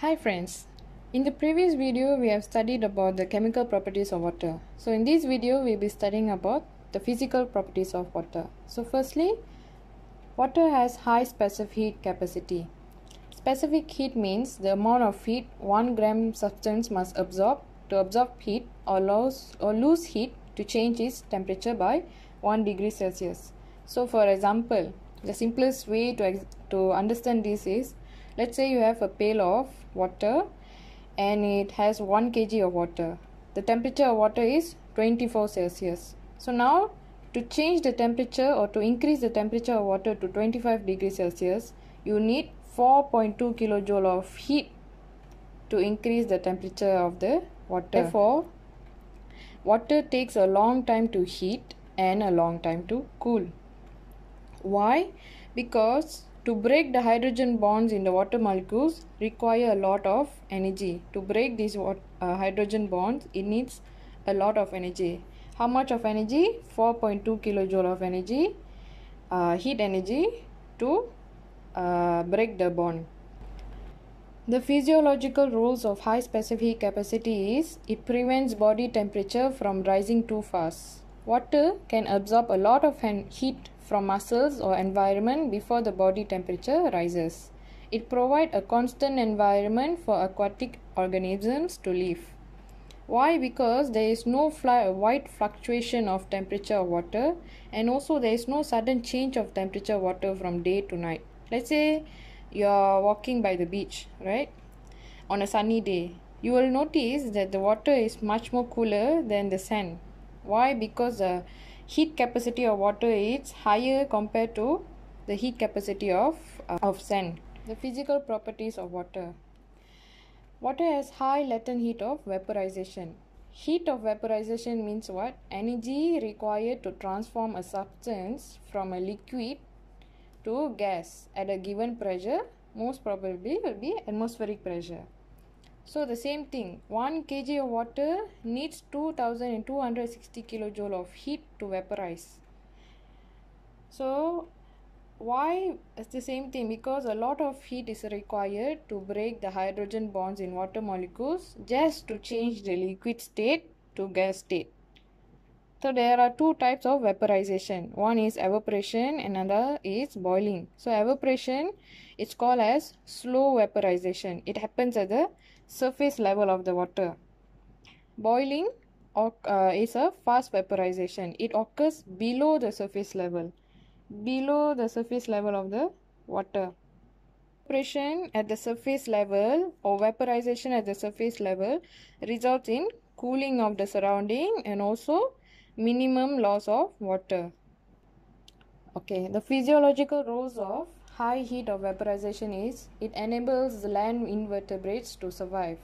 Hi friends. In the previous video we have studied about the chemical properties of water. So in this video we'll be studying about the physical properties of water. So firstly, water has high specific heat capacity. Specific heat means the amount of heat 1 gram substance must absorb to absorb heat or lose or lose heat to change its temperature by 1 degree Celsius. So for example, the simplest way to to understand this is let's say you have a pail of water and it has 1 kg of water. The temperature of water is 24 Celsius. So now to change the temperature or to increase the temperature of water to 25 degrees Celsius, you need 4.2 kilojoule of heat to increase the temperature of the water. Therefore, water takes a long time to heat and a long time to cool. Why? Because to break the hydrogen bonds in the water molecules require a lot of energy. To break these uh, hydrogen bonds, it needs a lot of energy. How much of energy? 4.2 kilojoule of energy, uh, heat energy to uh, break the bond. The physiological rules of high specific capacity is it prevents body temperature from rising too fast. Water can absorb a lot of heat from muscles or environment before the body temperature rises. It provides a constant environment for aquatic organisms to live. Why? Because there is no fly, wide fluctuation of temperature of water and also there is no sudden change of temperature of water from day to night. Let's say you are walking by the beach, right? On a sunny day, you will notice that the water is much more cooler than the sand. Why? Because the heat capacity of water is higher compared to the heat capacity of, uh, of sand. The physical properties of water. Water has high latent heat of vaporization. Heat of vaporization means what? Energy required to transform a substance from a liquid to gas at a given pressure, most probably will be atmospheric pressure. So the same thing, 1 kg of water needs 2260 kilojoule of heat to vaporize. So why it's the same thing? Because a lot of heat is required to break the hydrogen bonds in water molecules just to change the liquid state to gas state. So there are two types of vaporization. One is evaporation another is boiling. So evaporation is called as slow vaporization. It happens at the surface level of the water boiling uh, is a fast vaporization it occurs below the surface level below the surface level of the water. Evaporation at the surface level or vaporization at the surface level results in cooling of the surrounding and also minimum loss of water. Okay, the physiological roles of high heat of vaporization is it enables the land invertebrates to survive.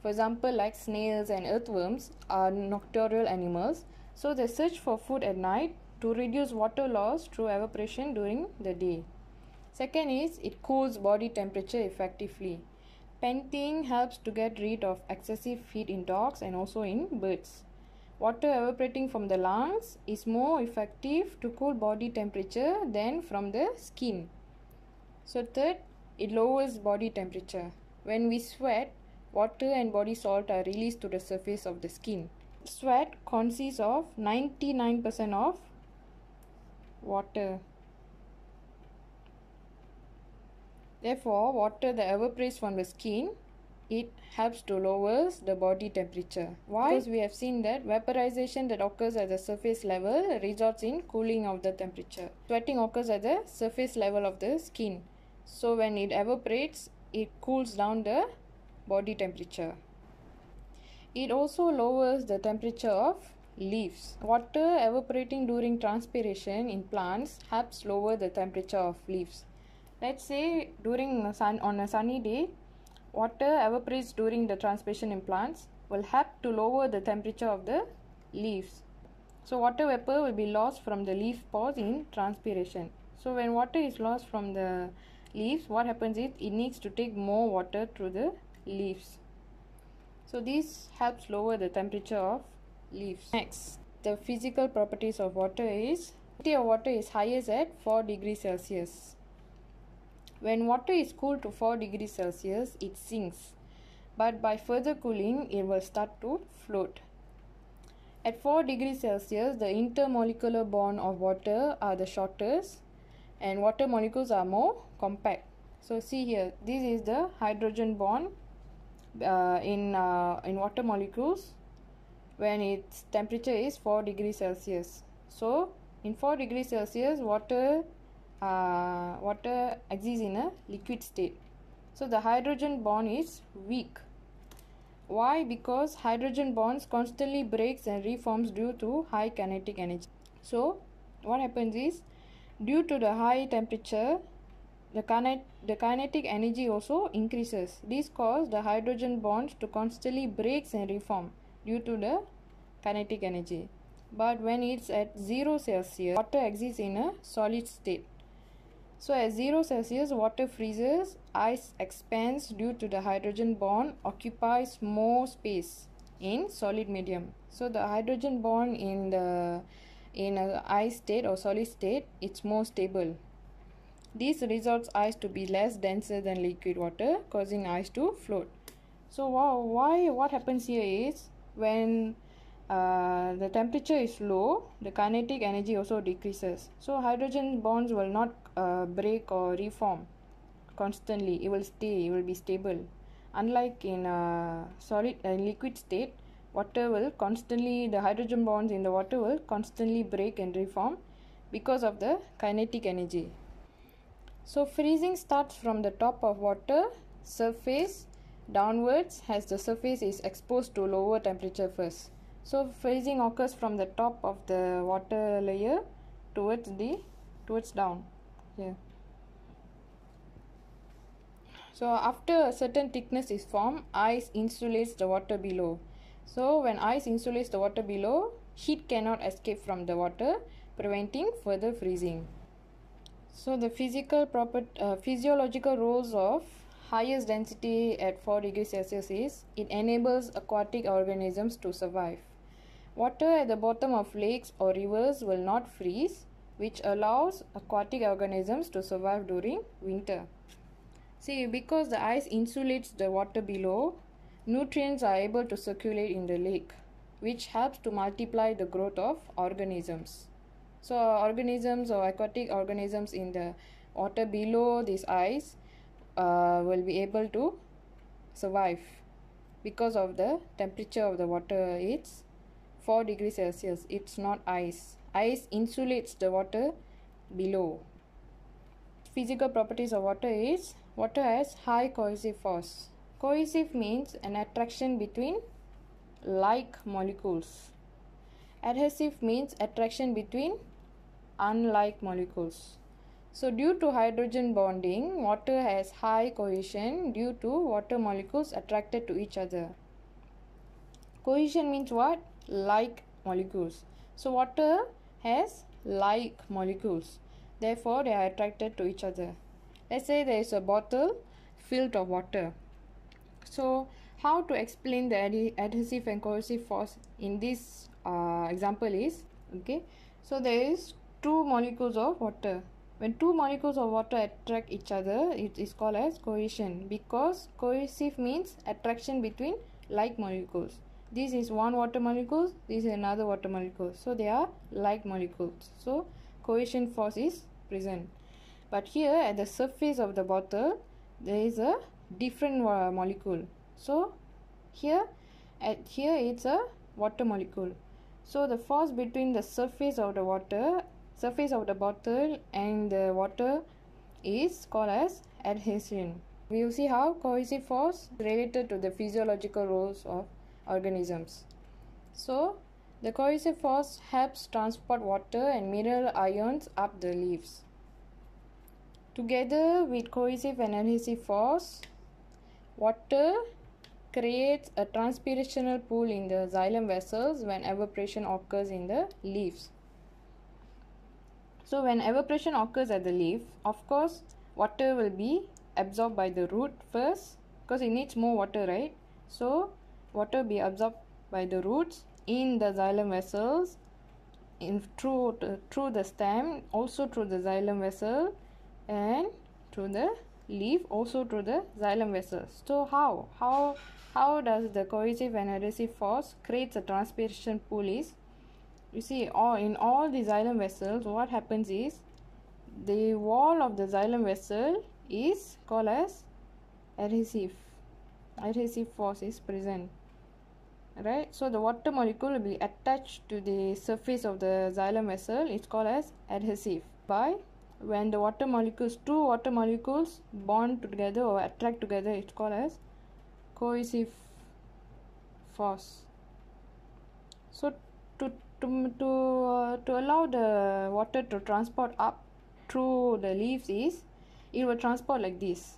For example, like snails and earthworms are nocturnal animals, so they search for food at night to reduce water loss through evaporation during the day. Second is it cools body temperature effectively. Panting helps to get rid of excessive heat in dogs and also in birds. Water evaporating from the lungs is more effective to cool body temperature than from the skin. So third, it lowers body temperature. When we sweat, water and body salt are released to the surface of the skin. Sweat consists of 99% of water. Therefore, water that evaporates from the skin, it helps to lower the body temperature. Why? Because we have seen that vaporization that occurs at the surface level results in cooling of the temperature. Sweating occurs at the surface level of the skin. So when it evaporates, it cools down the body temperature. It also lowers the temperature of leaves. Water evaporating during transpiration in plants helps lower the temperature of leaves. Let's say during sun on a sunny day, water evaporates during the transpiration in plants will help to lower the temperature of the leaves. So water vapor will be lost from the leaf pores in transpiration. So when water is lost from the leaves, what happens is it needs to take more water through the leaves. So this helps lower the temperature of leaves. Next, the physical properties of water is temperature of water is highest at 4 degrees Celsius. When water is cooled to 4 degrees Celsius, it sinks. But by further cooling, it will start to float. At 4 degrees Celsius, the intermolecular bond of water are the shortest and water molecules are more compact. So see here, this is the hydrogen bond uh, in, uh, in water molecules when its temperature is 4 degrees Celsius. So in 4 degrees Celsius, water uh, water exists in a liquid state. So the hydrogen bond is weak. Why? Because hydrogen bonds constantly breaks and reforms due to high kinetic energy. So what happens is due to the high temperature the, kinet- the kinetic energy also increases. This causes the hydrogen bonds to constantly breaks and reform due to the kinetic energy. But when it's at 0 Celsius, water exists in a solid state. So at 0 Celsius, water freezes, ice expands due to the hydrogen bond occupies more space in solid medium. So the hydrogen bond in the in a ice state or solid state, it's more stable. This results ice to be less denser than liquid water, causing ice to float. So why what happens here is when uh, the temperature is low, the kinetic energy also decreases. So hydrogen bonds will not uh, break or reform constantly. It will stay. It will be stable. Unlike in a solid uh, liquid state, water will constantly the hydrogen bonds in the water will constantly break and reform because of the kinetic energy. So freezing starts from the top of water surface downwards as the surface is exposed to lower temperature first. So freezing occurs from the top of the water layer towards the towards down here. So after a certain thickness is formed, ice insulates the water below. So when ice insulates the water below, heat cannot escape from the water, preventing further freezing. So the physical proper uh, physiological roles of highest density at 4 degrees Celsius is it enables aquatic organisms to survive. Water at the bottom of lakes or rivers will not freeze, which allows aquatic organisms to survive during winter. See, because the ice insulates the water below, nutrients are able to circulate in the lake, which helps to multiply the growth of organisms. So, organisms or aquatic organisms in the water below this ice uh, will be able to survive because of the temperature of the water. It's 4 degrees Celsius. It's not ice. Ice insulates the water below. Physical properties of water is water has high cohesive force. Cohesive means an attraction between like molecules. Adhesive means attraction between unlike molecules. So due to hydrogen bonding, water has high cohesion due to water molecules attracted to each other. Cohesion means what? Like molecules. So water has like molecules. Therefore, they are attracted to each other. Let's say there is a bottle filled of water. So how to explain the ad- adhesive and cohesive force in this uh, example is okay. So there is two molecules of water. When two molecules of water attract each other, it is called as cohesion because cohesive means attraction between like molecules. This is one water molecule, this is another water molecule. So they are like molecules. So cohesion force is present. But here at the surface of the bottle, there is a different uh, molecule. So here at here it's a water molecule. So the force between the surface of the water surface of the bottle and the water is called as adhesion. We will see how cohesive force related to the physiological roles of organisms. So, the cohesive force helps transport water and mineral ions up the leaves. Together with cohesive and adhesive force, water creates a transpirational pull in the xylem vessels when evaporation occurs in the leaves. So when evaporation occurs at the leaf, of course, water will be absorbed by the root first because it needs more water, right? So water be absorbed by the roots in the xylem vessels in through through the stem also through the xylem vessel and through the leaf also to the xylem vessels so how how how does the cohesive and adhesive force creates a transpiration pull is you see all in all the xylem vessels what happens is the wall of the xylem vessel is called as adhesive. Adhesive force is present right? So the water molecule will be attached to the surface of the xylem vessel. It's called as adhesive by when the water molecules two water molecules bond together or attract together it's called as cohesive force so to to to, uh, to allow the water to transport up through the leaves is it will transport like this.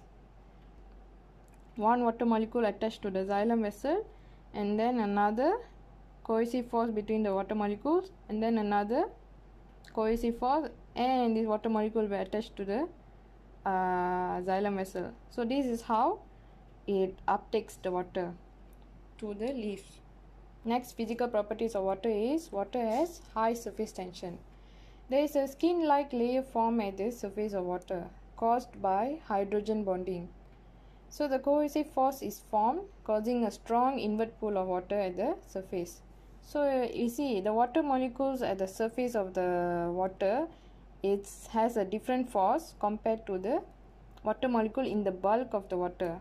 One water molecule attached to the xylem vessel and then another cohesive force between the water molecules and then another cohesive force and this water molecule be attached to the uh, xylem vessel. So this is how it uptakes the water to the leaf. Next physical properties of water is water has high surface tension. There is a skin like layer formed at the surface of water caused by hydrogen bonding. So the cohesive force is formed causing a strong inward pull of water at the surface. So you see the water molecules at the surface of the water it has a different force compared to the water molecule in the bulk of the water.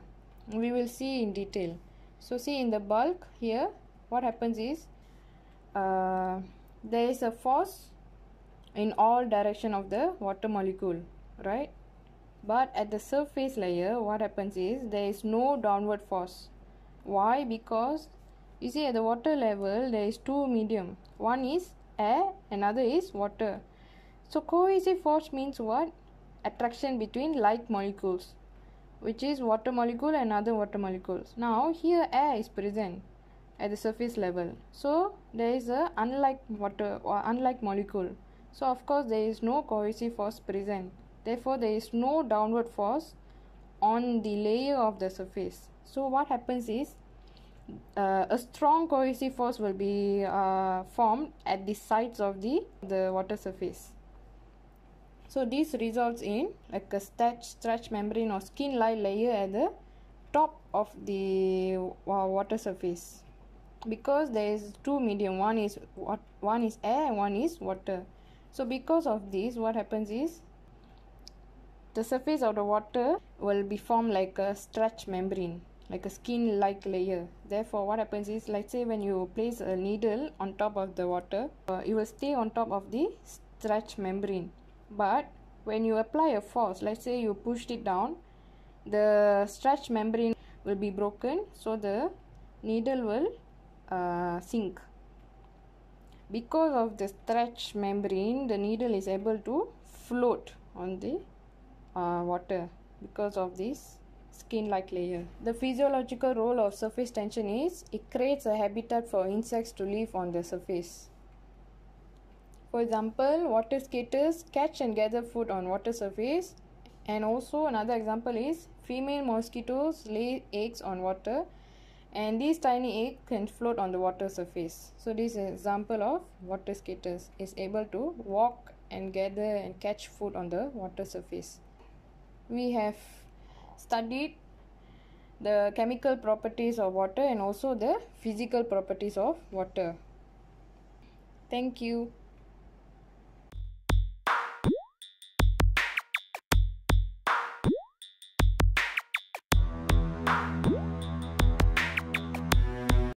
We will see in detail. So see in the bulk here what happens is uh, there is a force in all direction of the water molecule right? But at the surface layer what happens is there is no downward force. Why? Because you see at the water level there is two medium. One is air another is water so cohesive force means what? Attraction between like molecules which is water molecule and other water molecules. Now here air is present at the surface level. So there is a unlike water or unlike molecule. So of course there is no cohesive force present. Therefore there is no downward force on the layer of the surface. So what happens is uh, a strong cohesive force will be uh, formed at the sides of the the water surface so this results in like a stretch stretch membrane or skin like layer at the top of the water surface. Because there is two medium one is what one is air and one is water. So because of this what happens is the surface of the water will be formed like a stretch membrane like a skin like layer. Therefore what happens is let's say when you place a needle on top of the water uh, it will stay on top of the stretch membrane but when you apply a force let's say you pushed it down the stretch membrane will be broken so the needle will uh, sink because of the stretch membrane the needle is able to float on the uh, water because of this skin like layer. The physiological role of surface tension is it creates a habitat for insects to live on the surface. For example, water skaters catch and gather food on water surface and also another example is female mosquitoes lay eggs on water and these tiny eggs can float on the water surface. So this example of water skaters is able to walk and gather and catch food on the water surface we have studied the chemical properties of water and also the physical properties of water. Thank you.